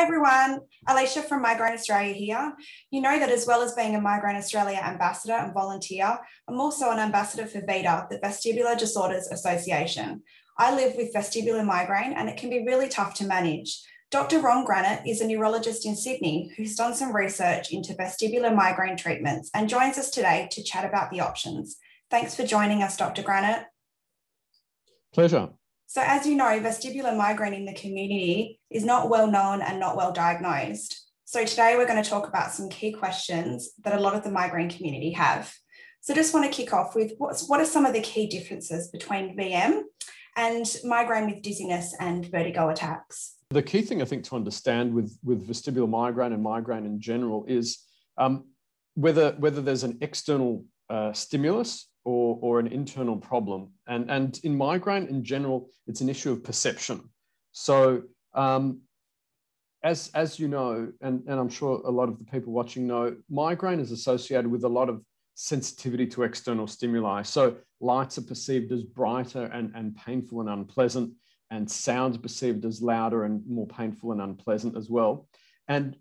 Hi everyone, Alicia from Migraine Australia here. You know that as well as being a Migraine Australia ambassador and volunteer, I'm also an ambassador for VEDA, the Vestibular Disorders Association. I live with vestibular migraine and it can be really tough to manage. Dr. Ron Granot is a neurologist in Sydney who's done some research into vestibular migraine treatments and joins us today to chat about the options. Thanks for joining us, Dr. Granot. Pleasure. So as you know, vestibular migraine in the community is not well known and not well diagnosed. So today we're going to talk about some key questions that a lot of the migraine community have. So just want to kick off with what's, what are some of the key differences between VM and migraine with dizziness and vertigo attacks? The key thing I think to understand with, with vestibular migraine and migraine in general is um, whether, whether there's an external uh, stimulus or, or an internal problem. And, and in migraine in general, it's an issue of perception. So um, as, as you know, and, and I'm sure a lot of the people watching know, migraine is associated with a lot of sensitivity to external stimuli. So lights are perceived as brighter and, and painful and unpleasant, and sounds perceived as louder and more painful and unpleasant as well. And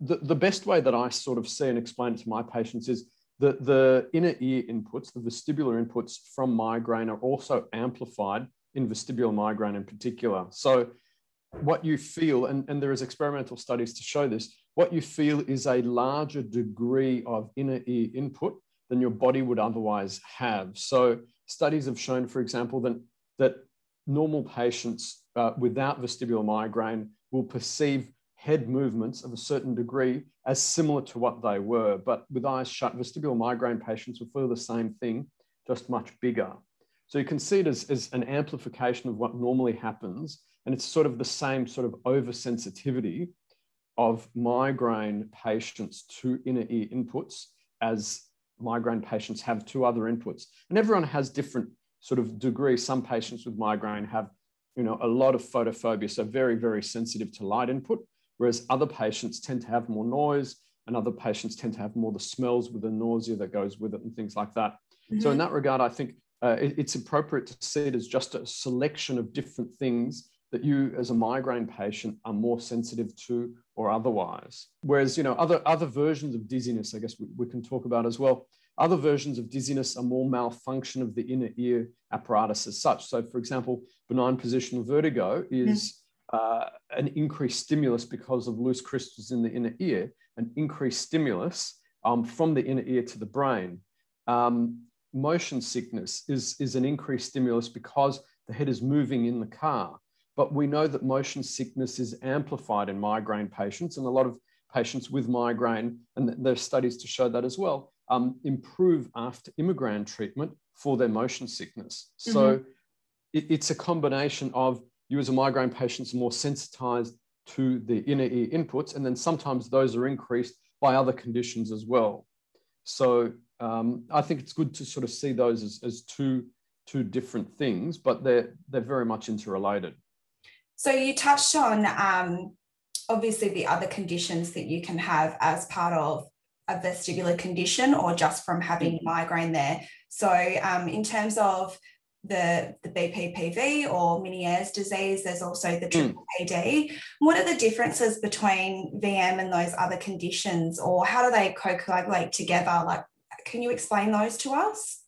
the, the best way that I sort of see and explain it to my patients is the, the inner ear inputs, the vestibular inputs from migraine are also amplified in vestibular migraine in particular. So what you feel, and, and there is experimental studies to show this, what you feel is a larger degree of inner ear input than your body would otherwise have. So studies have shown, for example, that, that normal patients uh, without vestibular migraine will perceive head movements of a certain degree as similar to what they were. But with eyes shut, vestibular migraine patients will feel the same thing, just much bigger. So you can see it as, as an amplification of what normally happens. And it's sort of the same sort of oversensitivity of migraine patients to inner ear inputs as migraine patients have to other inputs. And everyone has different sort of degrees. Some patients with migraine have, you know, a lot of photophobia, so very, very sensitive to light input whereas other patients tend to have more noise and other patients tend to have more the smells with the nausea that goes with it and things like that. Mm-hmm. So in that regard, I think uh, it, it's appropriate to see it as just a selection of different things that you as a migraine patient are more sensitive to or otherwise. Whereas, you know, other, other versions of dizziness, I guess we, we can talk about as well. Other versions of dizziness are more malfunction of the inner ear apparatus as such. So, for example, benign positional vertigo is uh, an increased stimulus because of loose crystals in the inner ear, an increased stimulus um, from the inner ear to the brain. Um, motion sickness is, is an increased stimulus because the head is moving in the car. But we know that motion sickness is amplified in migraine patients, and a lot of patients with migraine, and there's studies to show that as well, um, improve after Imigran treatment for their motion sickness. Mm-hmm. So it, it's a combination of you as a migraine patient are more sensitized to the inner ear inputs, and then sometimes those are increased by other conditions as well. So um, I think it's good to sort of see those as, as two, two different things, but they're, they're very much interrelated. So you touched on um, obviously the other conditions that you can have as part of a vestibular condition or just from having mm-hmm. migraine there. So um, in terms of the, the BPPV or Meniere's disease. There's also the hmm. triple PD. What are the differences between VM and those other conditions, or how do they co-coagulate together? Like, can you explain those to us?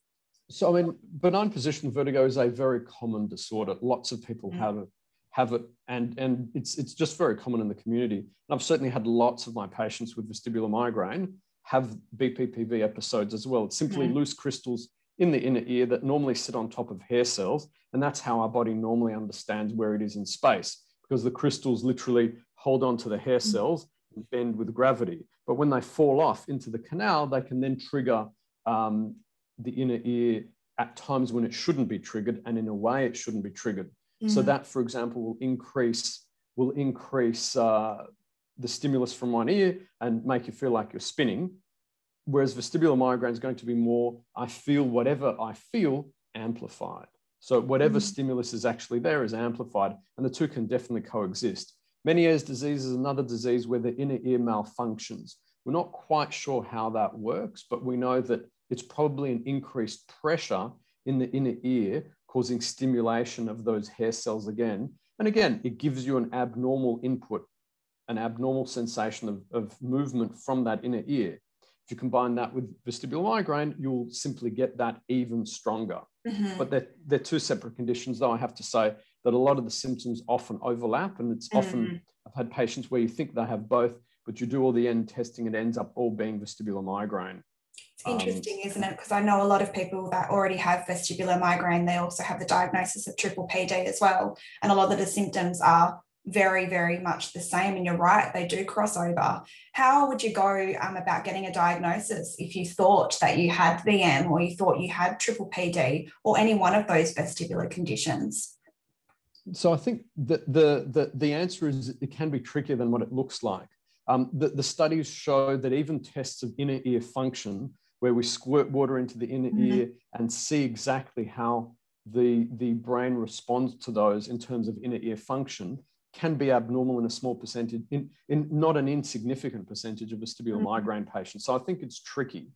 So, I mean, benign positional vertigo is a very common disorder. Lots of people mm. have it, have it, and and it's it's just very common in the community. And I've certainly had lots of my patients with vestibular migraine have BPPV episodes as well. It's simply mm. loose crystals in the inner ear that normally sit on top of hair cells. And that's how our body normally understands where it is in space, because the crystals literally hold on to the hair mm. cells and bend with gravity. But when they fall off into the canal, they can then trigger um, the inner ear at times when it shouldn't be triggered, and in a way it shouldn't be triggered. Mm-hmm. So that, for example, will increase will increase uh, the stimulus from one ear and make you feel like you're spinning Whereas vestibular migraine is going to be more, I feel whatever I feel amplified. So whatever mm-hmm. stimulus is actually there is amplified, and the two can definitely coexist. Meniere's disease is another disease where the inner ear malfunctions. We're not quite sure how that works, but we know that it's probably an increased pressure in the inner ear causing stimulation of those hair cells again. And again, it gives you an abnormal input an abnormal sensation of, of movement from that inner ear. If you combine that with vestibular migraine, you'll simply get that even stronger. Mm-hmm. But they're, they're two separate conditions, though I have to say that a lot of the symptoms often overlap. And it's mm-hmm. often, I've had patients where you think they have both, but you do all the end testing, it ends up all being vestibular migraine. It's interesting, um, isn't it? Because I know a lot of people that already have vestibular migraine, they also have the diagnosis of triple PD as well. And a lot of the symptoms are very, very much the same. And you're right, they do cross over. How would you go um, about getting a diagnosis if you thought that you had VM or you thought you had triple PD or any one of those vestibular conditions? So I think that the, the, the answer is it can be trickier than what it looks like. Um, the, the studies show that even tests of inner ear function, where we squirt water into the inner mm-hmm. ear and see exactly how the, the brain responds to those in terms of inner ear function, can be abnormal in a small percentage, in, in not an insignificant percentage of vestibular mm-hmm. migraine patients. So I think it's tricky.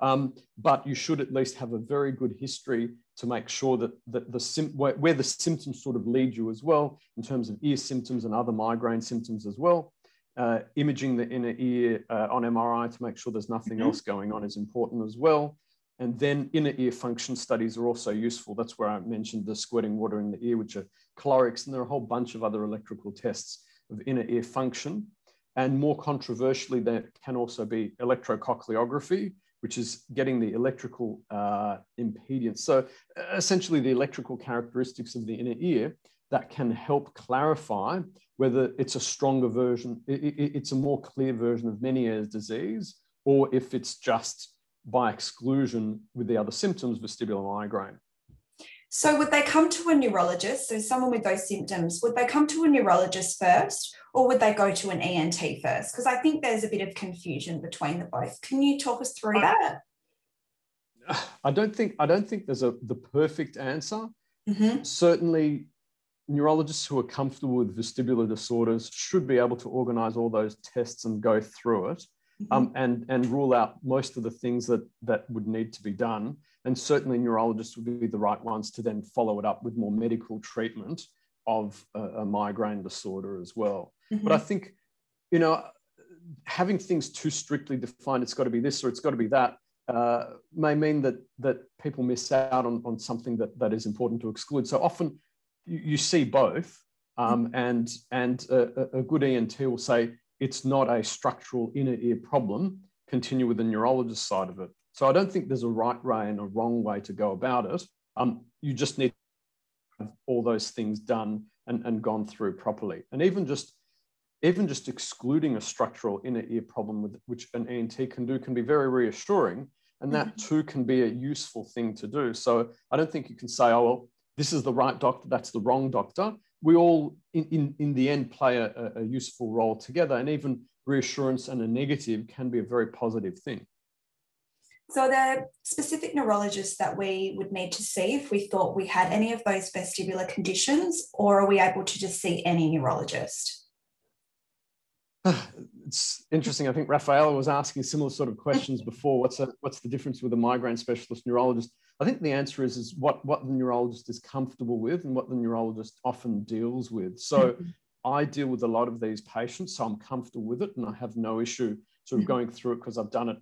Um, but you should at least have a very good history to make sure that, that the sim- where, where, the symptoms sort of lead you as well, in terms of ear symptoms and other migraine symptoms as well. Uh, imaging the inner ear uh, on MRI to make sure there's nothing mm-hmm. else going on is important as well. And then inner ear function studies are also useful. That's where I mentioned the squirting water in the ear, which are calorics, and there are a whole bunch of other electrical tests of inner ear function. And more controversially, there can also be electrocochleography, which is getting the electrical uh, impedance. So essentially the electrical characteristics of the inner ear that can help clarify whether it's a stronger version, it's a more clear version of Meniere's disease, or if it's just by exclusion with the other symptoms, vestibular migraine. So, would they come to a neurologist? So, someone with those symptoms, would they come to a neurologist first or would they go to an ENT first? Because I think there's a bit of confusion between the both. Can you talk us through that? I don't think I don't think there's a the perfect answer. Mm-hmm. Certainly, neurologists who are comfortable with vestibular disorders should be able to organize all those tests and go through it. Um, and, and rule out most of the things that, that would need to be done. And certainly neurologists would be the right ones to then follow it up with more medical treatment of a, a migraine disorder as well. Mm-hmm. But I think, you know, having things too strictly defined, it's got to be this or it's got to be that, uh, may mean that that people miss out on, on something that, that is important to exclude. So often you, you see both, um, mm-hmm. and and a, a, good ENT will say it's not a structural inner ear problem. Continue with the neurologist side of it. So I don't think there's a right way and a wrong way to go about it. Um, you just need to have all those things done and, and gone through properly. And even just even just excluding a structural inner ear problem, with, which an ENT can do, can be very reassuring. And that mm-hmm. too can be a useful thing to do. So I don't think you can say, oh, well, this is the right doctor, that's the wrong doctor. We all, in, in, in the end, play a, a useful role together. And even reassurance and a negative can be a very positive thing. So, the specific neurologists that we would need to see if we thought we had any of those vestibular conditions, or are we able to just see any neurologist? it's interesting. I think Rafaela was asking similar sort of questions before. What's a, what's the difference with a migraine specialist neurologist? I think the answer is is what what the neurologist is comfortable with and what the neurologist often deals with. So. I deal with a lot of these patients, so I'm comfortable with it, and I have no issue sort of mm-hmm. going through it because I've done it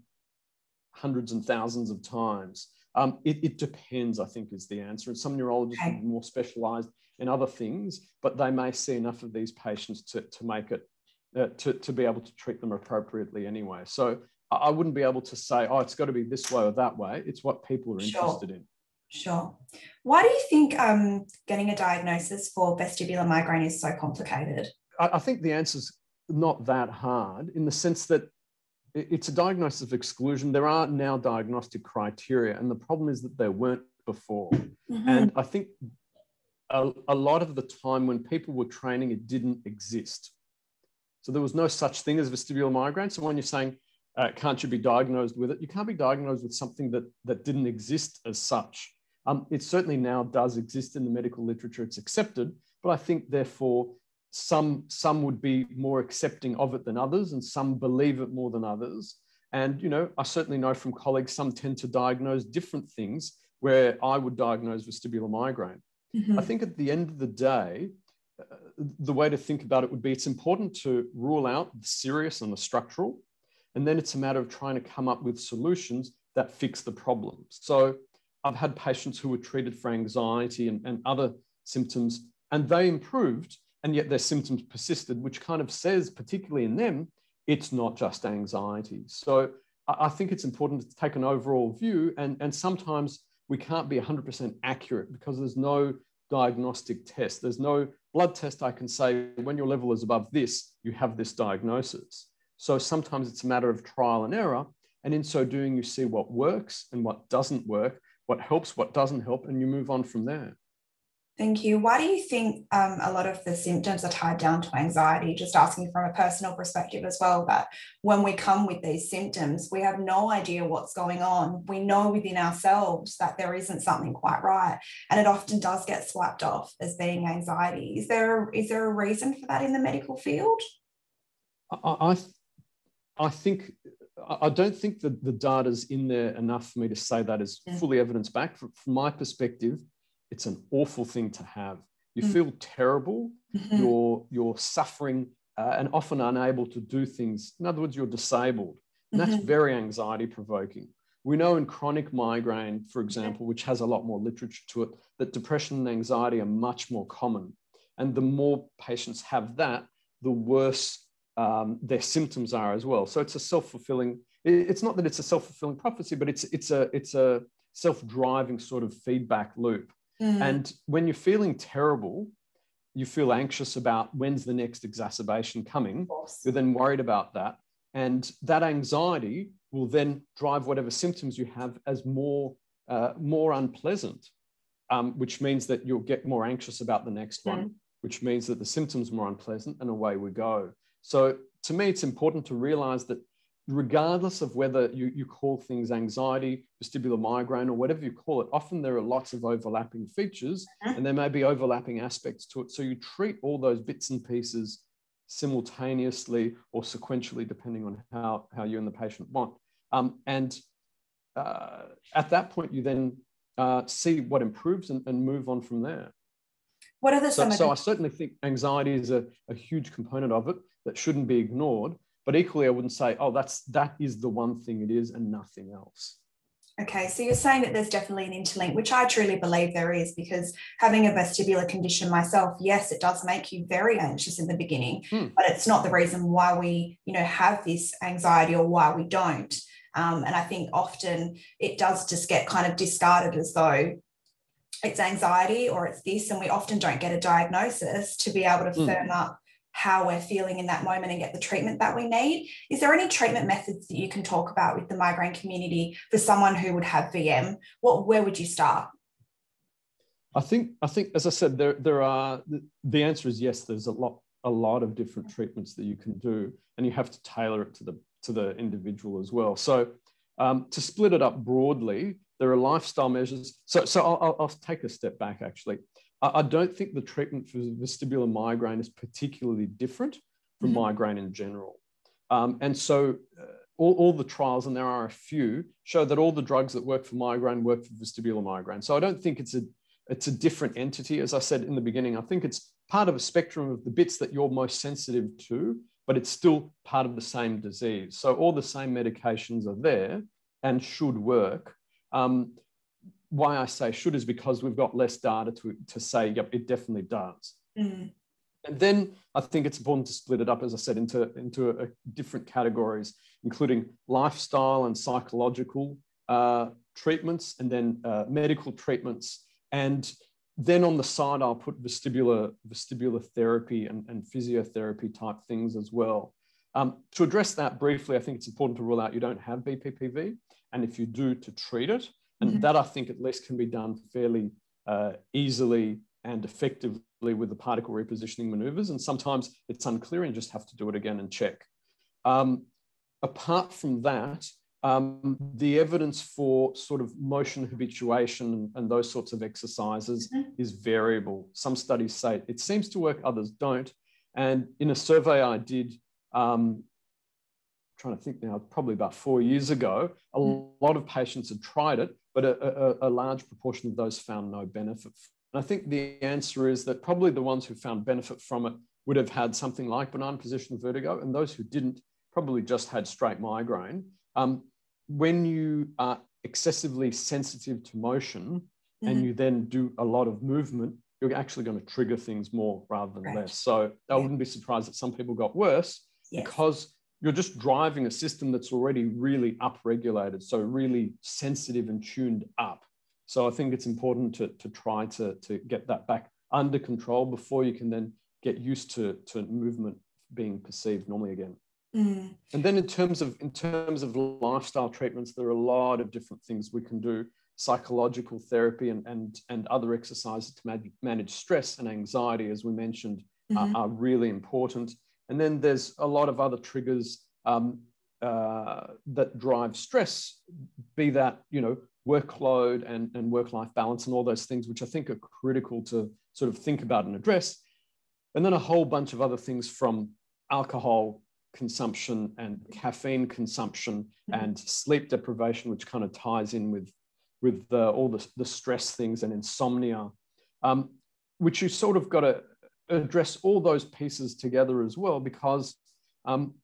hundreds and thousands of times. Um, it, it, depends, I think, is the answer. And some neurologists okay. are more specialized in other things, but they may see enough of these patients to, to make it uh, to, to be able to treat them appropriately anyway. So I wouldn't be able to say, oh, it's got to be this way or that way. It's what people are sure. interested in. Sure. Why do you think um, getting a diagnosis for vestibular migraine is so complicated? I, I think the answer is not that hard in the sense that it's a diagnosis of exclusion. There are now diagnostic criteria, and the problem is that there weren't before. Mm-hmm. And I think a, a, lot of the time when people were training, it didn't exist. So there was no such thing as vestibular migraine. So when you're saying, uh, can't you be diagnosed with it? You can't be diagnosed with something that, that didn't exist as such. Um, it certainly now does exist in the medical literature. It's accepted, but I think therefore some, some would be more accepting of it than others, and some believe it more than others. And you know, I certainly know from colleagues some tend to diagnose different things where I would diagnose vestibular migraine. Mm-hmm. I think at the end of the day, the way to think about it would be it's important to rule out the serious and the structural, and then it's a matter of trying to come up with solutions that fix the problem. So I've had patients who were treated for anxiety and, and other symptoms, and they improved, and yet their symptoms persisted, which kind of says, particularly in them, it's not just anxiety. So I think it's important to take an overall view, and, and sometimes we can't be 100% accurate because there's no diagnostic test. There's no blood test I can say when your level is above this, you have this diagnosis. So sometimes it's a matter of trial and error. And in so doing, you see what works and what doesn't work, what helps, what doesn't help, and you move on from there. Thank you. Why do you think um, a lot of the symptoms are tied down to anxiety? Just asking from a personal perspective as well, that when we come with these symptoms, we have no idea what's going on. We know within ourselves that there isn't something quite right, and it often does get swiped off as being anxiety. Is there is there a reason for that in the medical field? I I think I don't think that the data's in there enough for me to say that is fully evidence backed. From my perspective it's an awful thing to have. You mm. feel terrible. Mm-hmm. You're you're suffering uh, and often unable to do things. In other words, you're disabled, and that's mm-hmm. very anxiety provoking. We know in chronic migraine, for example, which has a lot more literature to it, that depression and anxiety are much more common. And the more patients have that, the worse um, their symptoms are as well. So it's a self-fulfilling. It's not that it's a self-fulfilling prophecy, but it's it's a it's a self-driving sort of feedback loop. Mm. And when you're feeling terrible, you feel anxious about when's the next exacerbation coming. You're then worried about that. And that anxiety will then drive whatever symptoms you have as more, uh, more unpleasant, um, which means that you'll get more anxious about the next one, mm. which means that the symptoms are more unpleasant, and away we go. So to me, it's important to realize that regardless of whether you, you call things anxiety, vestibular migraine, or whatever you call it, often there are lots of overlapping features uh-huh. and there may be overlapping aspects to it. So you treat all those bits and pieces simultaneously or sequentially, depending on how, how you and the patient want. Um, and uh, at that point, you then uh, see what improves and, and move on from there. What are the so, so I certainly think anxiety is a, a huge component of it that shouldn't be ignored. But equally, I wouldn't say, oh, that's that is the one thing it is and nothing else. Okay, so you're saying that there's definitely an interlink, which I truly believe there is, because having a vestibular condition myself, yes, it does make you very anxious in the beginning, hmm. but it's not the reason why we, you know, have this anxiety or why we don't. Um, and I think often it does just get kind of discarded as though it's anxiety or it's this, and we often don't get a diagnosis to be able to hmm. firm up how we're feeling in that moment and get the treatment that we need. Is there any treatment methods that you can talk about with the migraine community for someone who would have VM? What where would you start? I think I think as I said, there there are the answer is yes. There's a lot a lot of different treatments that you can do, and you have to tailor it to the to the individual as well. So um, to split it up broadly, there are lifestyle measures. So so I'll, I'll take a step back actually. I don't think the treatment for vestibular migraine is particularly different from mm-hmm. migraine in general. Um, and so uh, all, all, the trials, and there are a few, show that all the drugs that work for migraine work for vestibular migraine. So I don't think it's a it's a different entity. As I said in the beginning, I think it's part of a spectrum of the bits that you're most sensitive to, but it's still part of the same disease. So all the same medications are there and should work. Um, why I say should is because we've got less data to, to say, yep, it definitely does. Mm. And then I think it's important to split it up, as I said, into, into a, a different categories, including lifestyle and psychological uh, treatments, and then uh, medical treatments. And then on the side, I'll put vestibular, vestibular therapy and, and physiotherapy type things as well. Um, to address that briefly, I think it's important to rule out you don't have BPPV. And if you do, to treat it. And mm-hmm. that I think at least can be done fairly uh, easily and effectively with the particle repositioning maneuvers. And sometimes it's unclear and you just have to do it again and check. Um, apart from that, um, the evidence for sort of motion habituation and, those sorts of exercises mm-hmm. is variable. Some studies say it seems to work, others don't. And in a survey I did um, trying to think now, probably about four years ago, a hmm. lot of patients had tried it, but a, a, a large proportion of those found no benefit And I think the answer is that probably the ones who found benefit from it would have had something like benign positional vertigo, and those who didn't probably just had straight migraine. Um, when you are excessively sensitive to motion mm-hmm. and you then do a lot of movement, you're actually going to trigger things more rather than right. less. So I wouldn't be surprised that some people got worse yes. because you're just driving a system that's already really upregulated, so really sensitive and tuned up. So I think it's important to, to try to, to get that back under control before you can then get used to, to movement being perceived normally again. Mm. And then in terms of in terms of lifestyle treatments, there are a lot of different things we can do. Psychological therapy and and, and other exercises to manage, stress and anxiety, as we mentioned, mm-hmm. are, are, really important. And then there's a lot of other triggers um, uh, that drive stress, be that you know workload and, and work-life balance and all those things, which I think are critical to sort of think about and address. And then a whole bunch of other things from alcohol consumption and caffeine consumption mm-hmm. and sleep deprivation, which kind of ties in with, with uh, all the, the stress things and insomnia, um, which you sort of got to address all those pieces together as well, because um,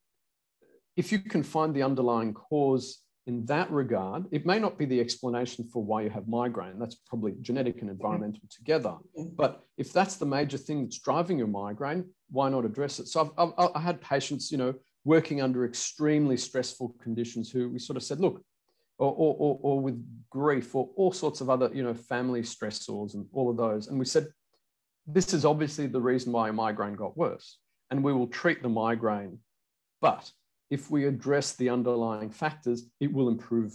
if you can find the underlying cause in that regard, it may not be the explanation for why you have migraine. That's probably genetic and environmental together. But if that's the major thing that's driving your migraine, why not address it? So I've, I've, i had patients, you know, working under extremely stressful conditions who we sort of said, look, or, or, or, or with grief or all sorts of other, you know, family stressors and all of those. And we said, this is obviously the reason why a migraine got worse. And we will treat the migraine. But if we address the underlying factors, it will improve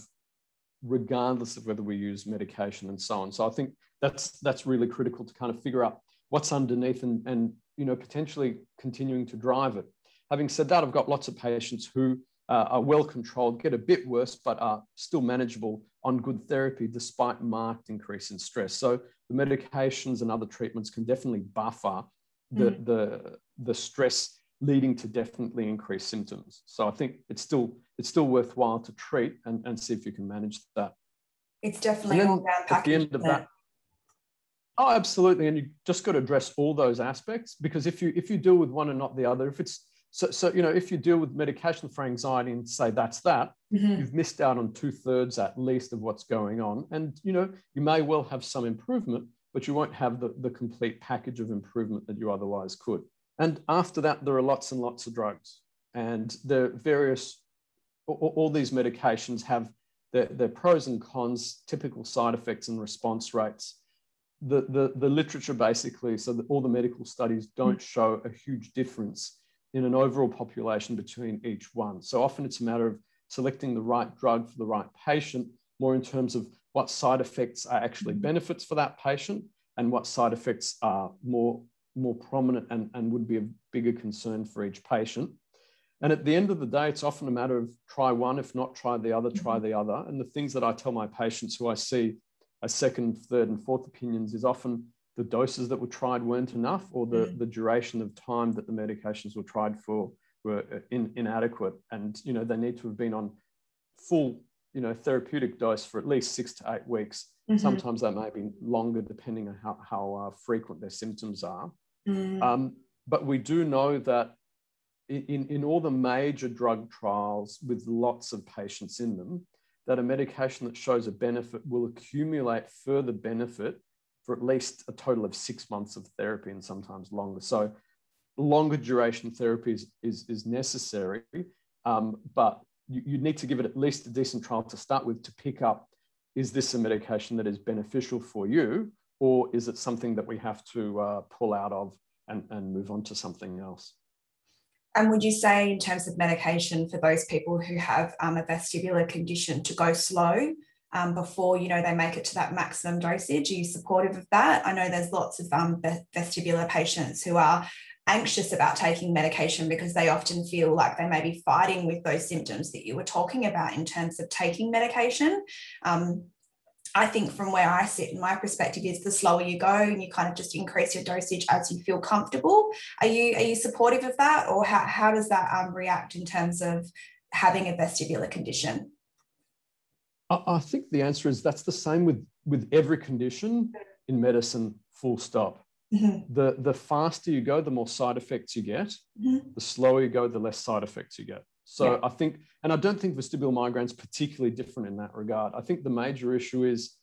regardless of whether we use medication and so on. So I think that's that's really critical to kind of figure out what's underneath and, and you know potentially continuing to drive it. Having said that, I've got lots of patients who uh, are well controlled, get a bit worse, but are still manageable on good therapy despite marked increase in stress. So the medications and other treatments can definitely buffer the, mm. the, the stress leading to definitely increased symptoms. So I think it's still it's still worthwhile to treat and, and see if you can manage that. It's definitely all At the end of that, oh, absolutely, and you just got to address all those aspects because if you if you deal with one and not the other, if it's so, so you know, if you deal with medication for anxiety and say that's that, mm-hmm. you've missed out on two thirds at least of what's going on, and you know, you may well have some improvement, but you won't have the, the complete package of improvement that you otherwise could. And after that, there are lots and lots of drugs. And the various, all, all these medications have their, their, pros and cons, typical side effects and response rates. The, the, the literature basically, so that all the medical studies don't show a huge difference in an overall population between each one. So often it's a matter of selecting the right drug for the right patient, more in terms of what side effects are actually benefits for that patient and what side effects are more more prominent and, and would be a bigger concern for each patient. And at the end of the day, it's often a matter of try one, if not try the other, try the other. And the things that I tell my patients who I see as second, third, and fourth opinions is often the doses that were tried weren't enough or the, mm. the duration of time that the medications were tried for were uh, in, inadequate. And, you know, they need to have been on full, you know, therapeutic dose for at least six to eight weeks. Mm-hmm. Sometimes that may be longer depending on how, how uh, frequent their symptoms are. Mm. Um, but we do know that in, in all the major drug trials with lots of patients in them, that a medication that shows a benefit will accumulate further benefit for at least a total of six months of therapy and sometimes longer. So longer duration therapy is, is, is necessary, um, but you, you need to give it at least a decent trial to start with to pick up, is this a medication that is beneficial for you? or is it something that we have to uh, pull out of and, and move on to something else? And would you say, in terms of medication for those people who have um, a vestibular condition, to go slow um, before you know they make it to that maximum dosage? Are you supportive of that? I know there's lots of um, vestibular patients who are anxious about taking medication because they often feel like they may be fighting with those symptoms that you were talking about in terms of taking medication. Um, I think from where I sit in my perspective is the slower you go and you kind of just increase your dosage as you feel comfortable. Are you are you supportive of that or how, how does that um, react in terms of having a vestibular condition? I think the answer is that's the same with with every condition. in medicine, full stop. Mm-hmm. The, the faster you go, the more side effects you get. Mm-hmm. The slower you go, the less side effects you get. So yeah. I think, and I don't think vestibular migraine is particularly different in that regard. I think the major issue is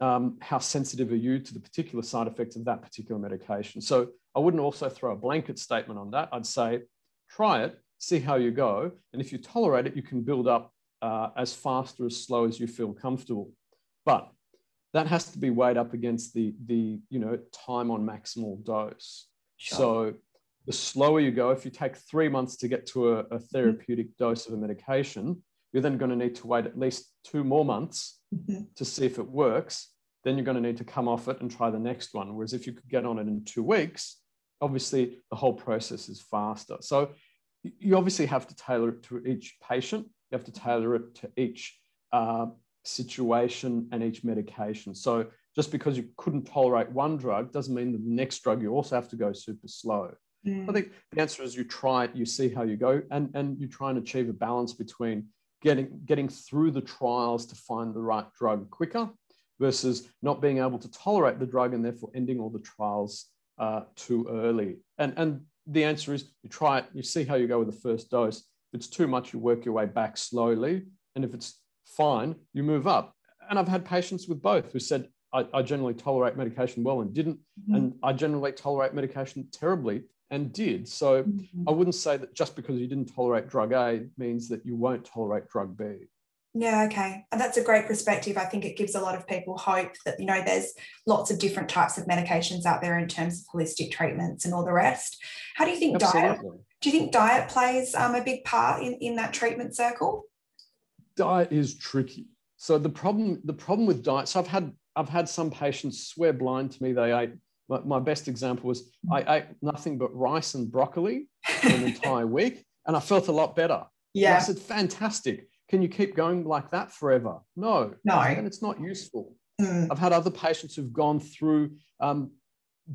um, how sensitive are you to the particular side effects of that particular medication. So I wouldn't also throw a blanket statement on that. I'd say try it, see how you go, and if you tolerate it, you can build up uh, as fast or as slow as you feel comfortable. But that has to be weighed up against the the you know time on maximal dose. Sure. So the slower you go, if you take three months to get to a, a therapeutic mm-hmm. dose of a medication, you're then going to need to wait at least two more months mm-hmm. to see if it works. Then you're going to need to come off it and try the next one. Whereas if you could get on it in two weeks, obviously the whole process is faster. So you obviously have to tailor it to each patient. You have to tailor it to each uh, situation and each medication. So just because you couldn't tolerate one drug doesn't mean that the next drug you also have to go super slow. Mm. I think the answer is you try it, you see how you go, and, and you try and achieve a balance between getting, getting through the trials to find the right drug quicker versus not being able to tolerate the drug and therefore ending all the trials uh, too early. And, and the answer is you try it, you see how you go with the first dose. If it's too much, you work your way back slowly. And if it's fine, you move up. And I've had patients with both who said, I, I generally tolerate medication well and didn't. Mm-hmm. And I generally tolerate medication terribly and did. So mm-hmm. I wouldn't say that just because you didn't tolerate drug A means that you won't tolerate drug B. Yeah, okay. And that's a great perspective. I think it gives a lot of people hope that, you know, there's lots of different types of medications out there in terms of holistic treatments and all the rest. How do you think Absolutely. diet do you think diet plays um, a big part in, in that treatment circle? Diet is tricky. So the problem, the problem with diet, so I've had I've had some patients swear blind to me they ate my, my best example was I ate nothing but rice and broccoli for an entire week and I felt a lot better. Yeah. And I said, fantastic. Can you keep going like that forever? No. No. And it's not useful. Mm. I've had other patients who've gone through um,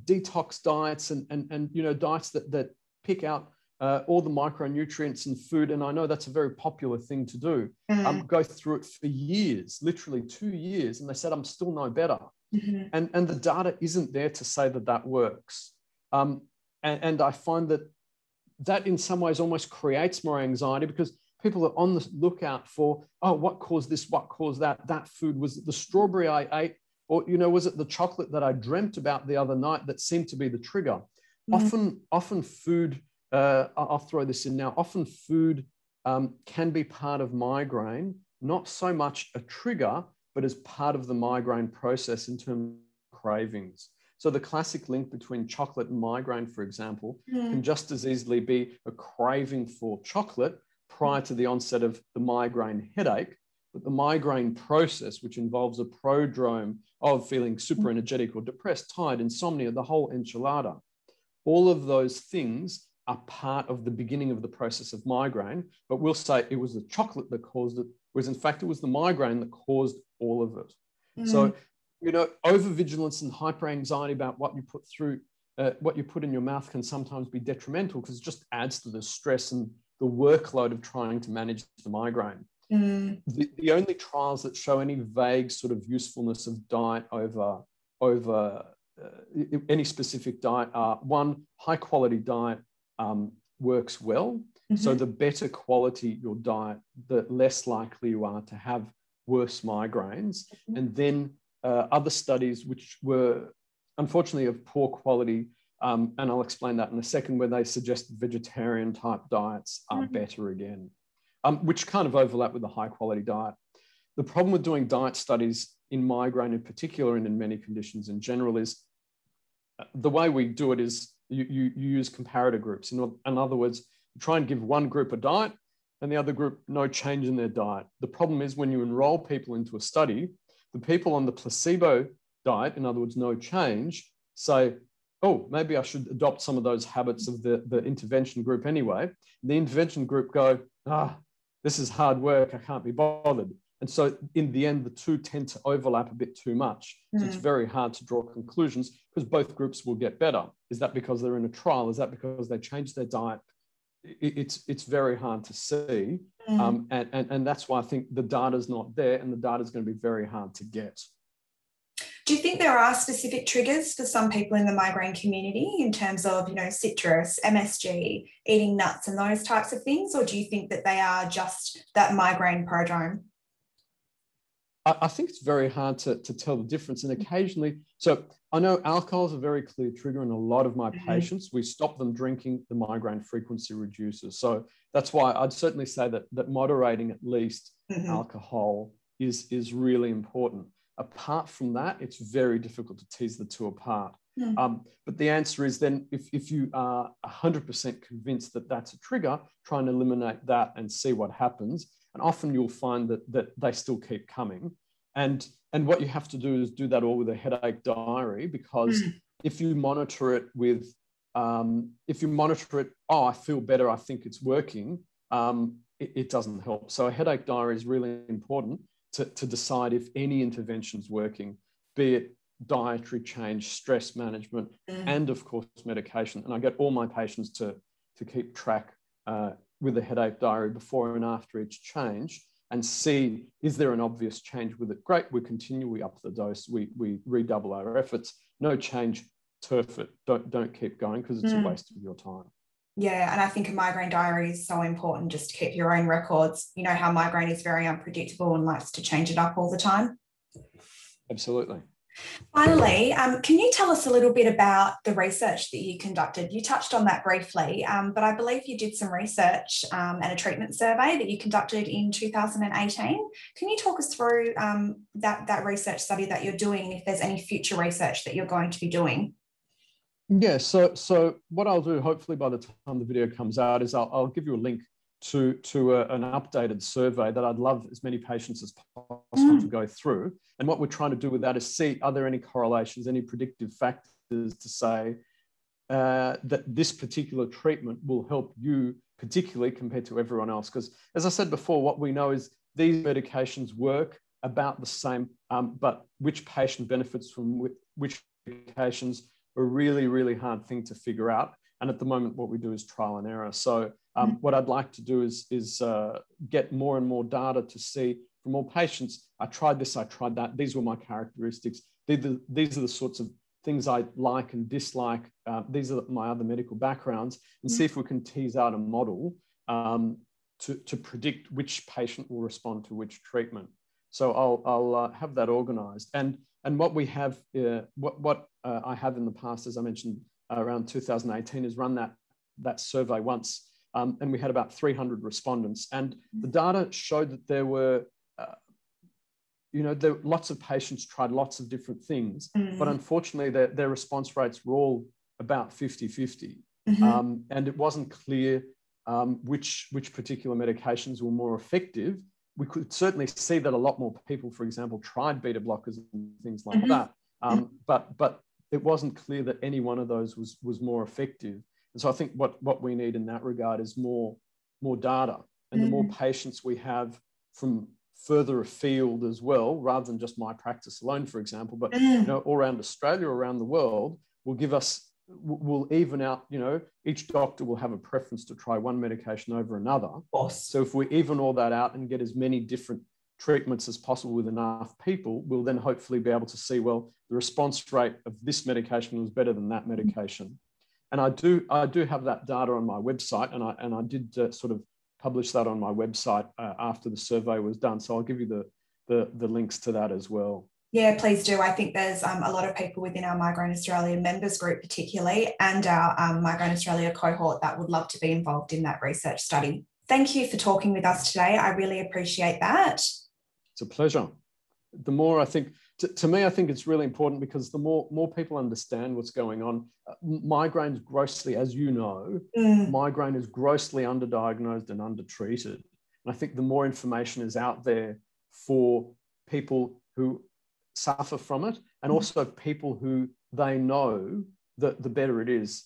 detox diets and, and, and you know diets that, that pick out uh, all the micronutrients in food. And I know that's a very popular thing to do. Mm. Um, go through it for years, literally two years. And they said, I'm still no better. Mm-hmm. And, and the data isn't there to say that that works. Um, and, and I find that that in some ways almost creates more anxiety because people are on the lookout for, oh, what caused this? What caused that? That food was it the strawberry I ate? Or, you know, was it the chocolate that I dreamt about the other night that seemed to be the trigger? Mm-hmm. Often, often food, uh, I'll throw this in now, often food um, can be part of migraine, not so much a trigger, but as part of the migraine process in terms of cravings. So the classic link between chocolate and migraine, for example, mm. can just as easily be a craving for chocolate prior to the onset of the migraine headache. But the migraine process, which involves a prodrome of feeling super energetic or depressed, tired, insomnia, the whole enchilada, all of those things are part of the beginning of the process of migraine. But we'll say it was the chocolate that caused it, whereas in fact it was the migraine that caused all of it. Mm. So, you know, overvigilance and hyper anxiety about what you put through, uh, what you put in your mouth can sometimes be detrimental because it just adds to the stress and the workload of trying to manage the migraine. Mm. The, the only trials that show any vague sort of usefulness of diet over over uh, any specific diet are one high quality diet um, works well Mm-hmm. So the better quality your diet, the less likely you are to have worse migraines. Mm-hmm. And then uh, other studies which were unfortunately of poor quality, um, and I'll explain that in a second, where they suggest vegetarian type diets are mm-hmm. better again, um, which kind of overlap with the high quality diet. The problem with doing diet studies in migraine in particular and in many conditions in general is uh, the way we do it is you, you, you use comparator groups. In, in other words, try and give one group a diet and the other group no change in their diet. The problem is when you enroll people into a study, the people on the placebo diet, in other words, no change, say, oh, maybe I should adopt some of those habits of the, the intervention group anyway. The intervention group go, ah, this is hard work, I can't be bothered. And so in the end, the two tend to overlap a bit too much. So it's mm. very hard to draw conclusions because both groups will get better. Is that because they're in a trial? Is that because they changed their diet? it's it's very hard to see, mm. um, and, and and that's why I think the data is not there, and the data is going to be very hard to get. Do you think there are specific triggers for some people in the migraine community in terms of, you know, citrus, MSG, eating nuts and those types of things? Or do you think that they are just that migraine prodrome? I, think it's very hard to, to tell the difference. And occasionally, so I know alcohol is a very clear trigger in a lot of my mm-hmm. patients. We stop them drinking, the migraine frequency reduces. So that's why I'd certainly say that, that moderating at least mm-hmm. alcohol is, is really important. Apart from that, it's very difficult to tease the two apart. Mm. Um, but the answer is then if, if you are 100% convinced that that's a trigger, try and eliminate that and see what happens. And often you'll find that, that they still keep coming. And, and what you have to do is do that all with a headache diary because mm. if you monitor it with, um, if you monitor it, oh, I feel better, I think it's working, um, it, it, doesn't help. So a headache diary is really important to, to decide if any intervention is working, be it dietary change, stress management, mm. and of course medication. And I get all my patients to, to keep track uh, with a headache diary before and after each change and see is there an obvious change with it great we continue we up the dose we, we redouble our efforts no change turf it don't don't keep going because it's mm. a waste of your time yeah and i think a migraine diary is so important just to keep your own records you know how migraine is very unpredictable and likes to change it up all the time absolutely Finally, um, can you tell us a little bit about the research that you conducted? You touched on that briefly, um, but I believe you did some research um, and a treatment survey that you conducted in 2018. Can you talk us through um, that, that research study that you're doing, if there's any future research that you're going to be doing? Yeah, so so what I'll do, hopefully by the time the video comes out, is I'll, I'll give you a link to, to a, an updated survey that I'd love as many patients as possible mm. to go through. And what we're trying to do with that is see are there any correlations, any predictive factors to say uh, that this particular treatment will help you, particularly compared to everyone else. Because as I said before, what we know is these medications work about the same, um, but which patient benefits from which medications a really, really hard thing to figure out. And at the moment, what we do is trial and error. So um, mm-hmm. what I'd like to do is, is uh, get more and more data to see from all patients, I tried this, I tried that. These were my characteristics. These are, the sorts of things I like and dislike. Uh, these are my other medical backgrounds, and mm-hmm. see if we can tease out a model um, to, to predict which patient will respond to which treatment. So I'll, I'll uh, have that organized. And, and what we have, uh, what, what uh, I have in the past, as I mentioned, uh, around 2018, is run that, that survey once um, and we had about 300 respondents. And the data showed that there were, uh, you know, there lots of patients tried lots of different things, mm-hmm. but unfortunately, their, their response rates were all about 50 50. Mm-hmm. Um, and it wasn't clear um, which, which particular medications were more effective. We could certainly see that a lot more people, for example, tried beta blockers and things like mm-hmm. that. Um, but, but it wasn't clear that any one of those was, was more effective. And so I think what, what we need in that regard is more, more data. And mm. the more mm. patients we have from further afield as well, rather than just my practice alone, for example, but mm. you know, all around Australia, around the world, will give us will even out, you know, each doctor will have a preference to try one medication over another. So if we even all that out and get as many different treatments as possible with enough people, we'll then hopefully be able to see, well, the response rate of this medication was better than that medication and I do I do have that data on my website, and I and I did uh, sort of publish that on my website uh, after the survey was done. So I'll give you the, the the links to that as well. Yeah, please do. I think there's um, a lot of people within our Migraine Australia members group, particularly, and our um, Migraine Australia cohort that would love to be involved in that research study. Thank you for talking with us today. I really appreciate that. It's a pleasure. The more I think to, to, me, I think it's really important because the more, more people understand what's going on, uh, migraine is grossly, as you know, mm. migraine is grossly underdiagnosed and undertreated. And I think the more information is out there for people who suffer from it and mm. also people who they know that the better it is.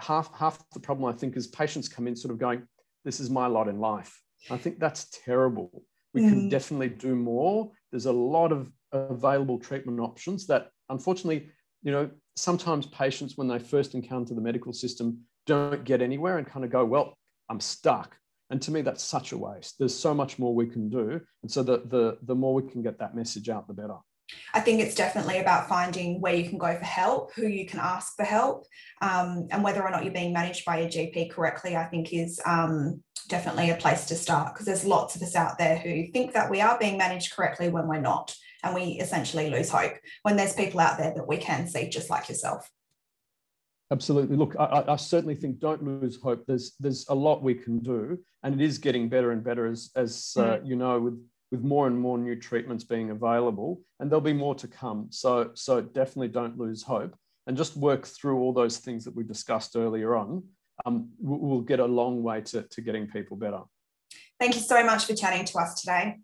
Half, half the problem, I think, is patients come in sort of going, This is my lot in life. I think that's terrible. We mm. can definitely do more. There's a lot of available treatment options that unfortunately, you know, sometimes patients when they first encounter the medical system don't get anywhere and kind of go, well, I'm stuck. And to me, that's such a waste. There's so much more we can do. And so the, the, the more we can get that message out, the better. I think it's definitely about finding where you can go for help, who you can ask for help, um, and whether or not you're being managed by your GP correctly, I think is um, definitely a place to start because there's lots of us out there who think that we are being managed correctly when we're not. And we essentially lose hope when there's people out there that we can see just like yourself. Absolutely. Look, I, I, certainly think don't lose hope. There's there's a lot we can do, and it is getting better and better as as uh, mm. you know with with more and more new treatments being available, and there'll be more to come. So so definitely don't lose hope, and just work through all those things that we discussed earlier on. Um, we'll get a long way to, to getting people better. Thank you so much for chatting to us today.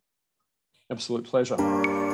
Absolute pleasure.